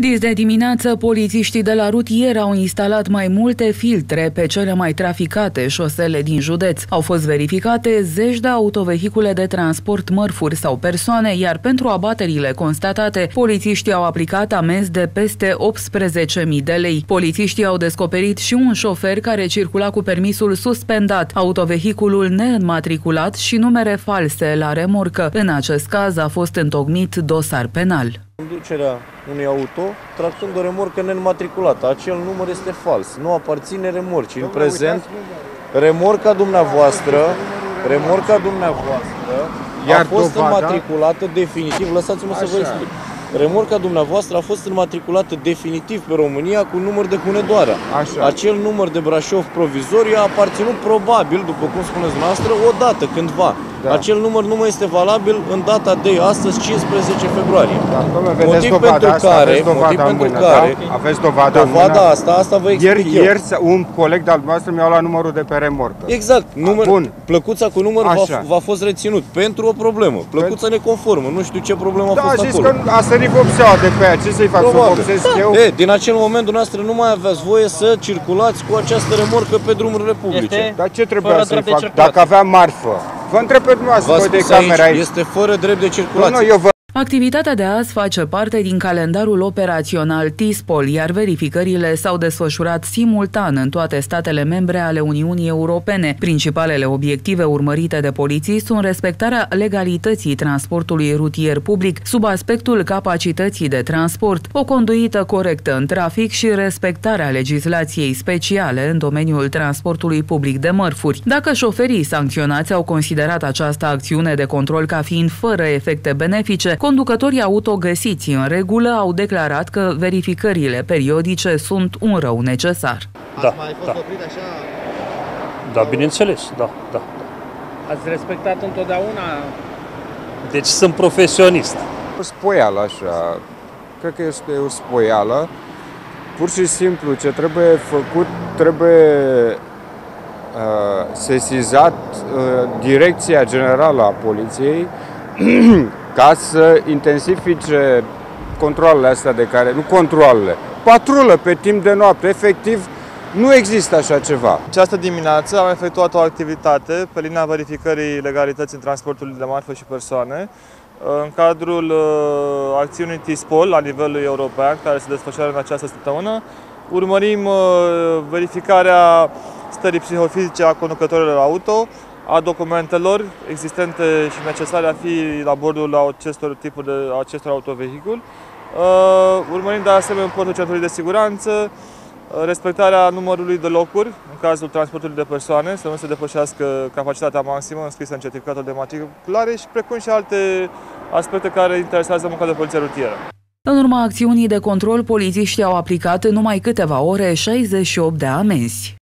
Dis de dimineață, polițiștii de la rutier au instalat mai multe filtre pe cele mai traficate șosele din județ. Au fost verificate zeci de autovehicule de transport mărfuri sau persoane, iar pentru abaterile constatate, polițiștii au aplicat amenzi de peste 18.000 de lei. Polițiștii au descoperit și un șofer care circula cu permisul suspendat, autovehiculul neînmatriculat și numere false la remorcă. În acest caz a fost întocmit dosar penal conducerea unui auto tractând o remorcă neînmatriculată. Acel număr este fals, nu aparține remorcii. În prezent, remorca dumneavoastră, remorca dumneavoastră Iar a fost dovada... înmatriculată definitiv, lăsați-mă să vă explic. Remorca dumneavoastră a fost înmatriculată definitiv pe România cu număr de Hunedoara. Așa. Acel număr de Brașov provizoriu a aparținut probabil, după cum spuneți noastră, o dată, cândva. Da. Acel număr nu mai este valabil în data de astăzi, 15 februarie. Da, domnule, motiv dovada pentru asta, care, aveți dovada motiv pentru mână, care, da? aveți dovada, dovada asta, asta vă explic ieri, eu. Ieri un coleg de-al noastră mi-a luat numărul de pe remorcă. Exact, număr, Bun. plăcuța cu număr va, va fost reținut pentru o problemă. Plăcuța neconformă, nu știu ce problemă da, a fost acolo. Da, că a sărit vopseaua de pe aia, ce să-i fac, Probabil. să da. eu? E, din acel moment dumneavoastră nu mai aveați voie să circulați cu această remorcă pe drumurile publice. Este Dar ce trebuia să-i fac? Dacă aveam marfă, Vă întreb pe dumneavoastră, de camera aici. Este fără drept de circulație. Nu, nu, eu vă Activitatea de azi face parte din calendarul operațional TISPOL, iar verificările s-au desfășurat simultan în toate statele membre ale Uniunii Europene. Principalele obiective urmărite de poliții sunt respectarea legalității transportului rutier public sub aspectul capacității de transport, o conduită corectă în trafic și respectarea legislației speciale în domeniul transportului public de mărfuri. Dacă șoferii sancționați au considerat această acțiune de control ca fiind fără efecte benefice, Conducătorii auto găsiți în regulă au declarat că verificările periodice sunt un rău necesar. Da, Ați mai fost da. oprit așa? Da, bineînțeles, da, da. Ați respectat întotdeauna? Deci sunt profesionist. O spoială așa, cred că este o spoială. Pur și simplu ce trebuie făcut, trebuie uh, sesizat uh, Direcția Generală a Poliției ca să intensifice controlele astea de care, nu controlele, patrulă pe timp de noapte, efectiv, nu există așa ceva. Această dimineață am efectuat o activitate pe linia verificării legalității în transportul de marfă și persoane, în cadrul uh, acțiunii TISPOL la nivel european, care se desfășoară în această săptămână. Urmărim uh, verificarea stării psihofizice a conducătorilor auto, a documentelor existente și necesare a fi la bordul acestor tipuri de acestor autovehicul. Uh, urmărind de asemenea portul centrului de siguranță, uh, respectarea numărului de locuri în cazul transportului de persoane, să nu se depășească capacitatea maximă înscrisă în certificatul de matriculare și precum și alte aspecte care interesează munca de poliție rutieră. În urma acțiunii de control, polițiștii au aplicat în numai câteva ore 68 de amenzi.